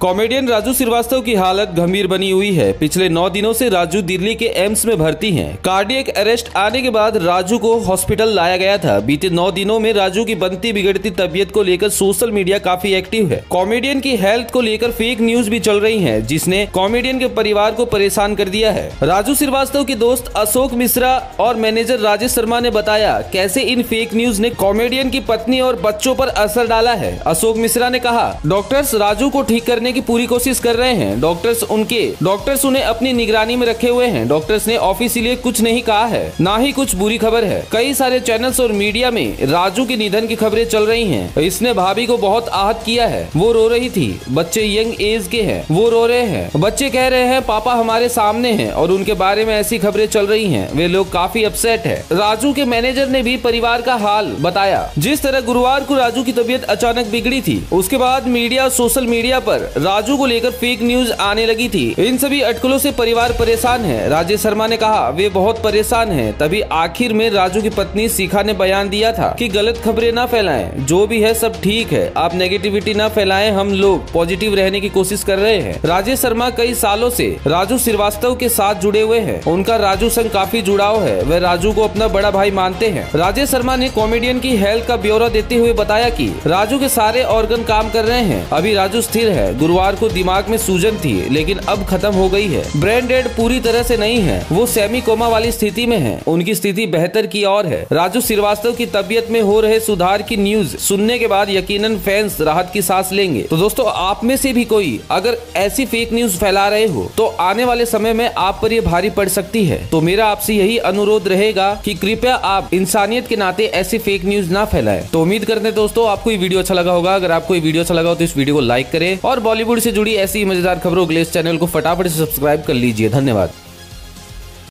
Comedian Raju Srivastava की हालत गंभीर बनी हुई है। पिछले नौ दिनों से राजू दिल्ली के एम्स में भर्ती हैं। कार्डियक अरेस्ट आने के बाद राजू को हॉस्पिटल लाया गया था। बीते नौ दिनों में राजू की बनती बिगड़ती तबियत को लेकर सोशल मीडिया काफ़ी एक्टिव है। कॉमेडियन की हेल्थ को लेकर फेक न्यूज़ भी चल रही है, जिसने कॉमेडियन के परिवार को परेशान कर दिया है। राजू श्रीवास्तव के दोस्त अशोक मिश्रा और मैनेजर राजेश शर्मा ने बताया, कैसे इन फेक न्यूज़ ने कॉमेडियन की पत्नी और बच्चों आरोप असर डाला है। अशोक मिश्रा ने कहा, डॉक्टर्स, राजू को ठीक करने की पूरी कोशिश कर रहे हैं। डॉक्टर्स उनके, डॉक्टर्स उन्हें अपनी निगरानी में रखे हुए हैं। डॉक्टर्स ने ऑफिशियली कुछ नहीं कहा है। न ही कुछ बुरी खबर है। कई सारे चैनल्स और मीडिया में राजू के निधन की खबरें चल रही है। इसने भाभी को बहुत आहत किया है। वो रो रही थी। बच्चे यंग एज के है। वो रो रहे हैं। बच्चे कह रहे हैं, पापा हमारे सामने हैं और उनके बारे में ऐसी खबरें चल रही हैं। वे लोग काफ़ी अपसेट है। राजू के मैनेजर ने भी परिवार का हाल बताया। जिस तरह गुरुवार को राजू की तबीयत अचानक बिगड़ी थी, उसके बाद मीडिया सोशल मीडिया पर राजू को लेकर फेक न्यूज़ आने लगी थी। इन सभी अटकलों से परिवार परेशान है। राजेश शर्मा ने कहा, वे बहुत परेशान हैं। तभी आखिर में राजू की पत्नी शिखा ने बयान दिया था कि गलत खबरें न फैलाएँ। जो भी है सब ठीक है। आप नेगेटिविटी न फैलाएँ, हम लोग पॉजिटिव रहने की कोशिश कर रहे हैं। राजेश शर्मा कई सालों से राजू श्रीवास्तव के साथ जुड़े हुए हैं। उनका राजू संग काफ़ी जुड़ाव है। वह राजू को अपना बड़ा भाई मानते हैं। राजेश शर्मा ने कॉमेडियन की हेल्थ का ब्यौरा देते हुए बताया की राजू के सारे ऑर्गन काम कर रहे हैं। अभी राजू स्थिर है। गुरुवार को दिमाग में सूजन थी, लेकिन अब खत्म हो गई है। ब्रेन डेड पूरी तरह से नहीं है। वो सेमी कोमा वाली स्थिति में है। उनकी स्थिति बेहतर की और है। राजू श्रीवास्तव की तबियत में हो रहे सुधार की न्यूज़ सुनने के बाद यकीनन फैंस राहत की सांस लेंगे। तो दोस्तों, आप में से भी कोई अगर ऐसी फेक न्यूज़ फैला रहे हो तो आने वाले समय में आप पर ये भारी पड़ सकती है। तो मेरा आपसे यही अनुरोध रहेगा कि कृपया आप इंसानियत के नाते ऐसी फेक न्यूज़ ना फैलाएँ। तो उम्मीद करते हैं दोस्तों, आपको ये वीडियो अच्छा लगा होगा। अगर आपको ये वीडियो अच्छा लगा हो तो इस वीडियो को लाइक करें और बॉलीवुड से जुड़ी ऐसी मज़ेदार खबरों के लिए इस चैनल को फटाफट से सब्सक्राइब कर लीजिए। धन्यवाद।